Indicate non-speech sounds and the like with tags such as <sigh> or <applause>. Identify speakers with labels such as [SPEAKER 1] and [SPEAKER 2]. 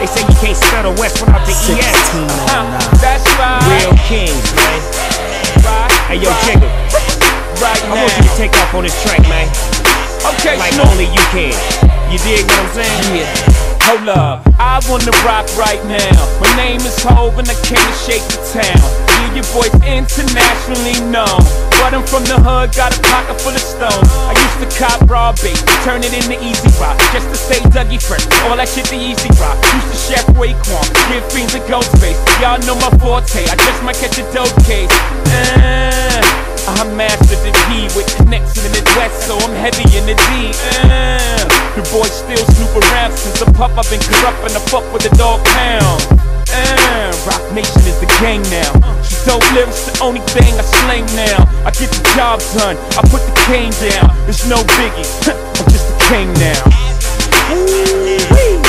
[SPEAKER 1] They say you can't spell the West without the ES.
[SPEAKER 2] 1609.
[SPEAKER 3] That's right.
[SPEAKER 1] Real kings, man.
[SPEAKER 3] right.
[SPEAKER 1] Hey, yo,
[SPEAKER 3] right.
[SPEAKER 1] Jigga,
[SPEAKER 3] Right
[SPEAKER 1] I want you to take off on this track, man.
[SPEAKER 3] Okay,
[SPEAKER 1] Like
[SPEAKER 3] Snoop.
[SPEAKER 1] only you can. You dig what I'm saying?
[SPEAKER 3] Yeah. Hold up, I wanna rock right now. My name is Hov and I came to shake the town. Yeah, your boy's internationally known. But I'm from the hood, got a pocket full of stones. I used to cop raw bait, turn it into easy rock. Dougie fresh, all that shit the easy rock. Used to chef Raekwon, give fiends a ghost face. Y'all know my forte, I just might catch a dope case. Uh, I mastered the P with connects in the Midwest, so I'm heavy in the D. Uh, the boy still snoop around since a pup. I've been corrupt and fuck with the dog pound. Uh, Roc Nation is the gang now. She dope lyrics, the only thing I slang now. I get the job done, I put the cane down. There's no biggie, <laughs> I'm just a king now.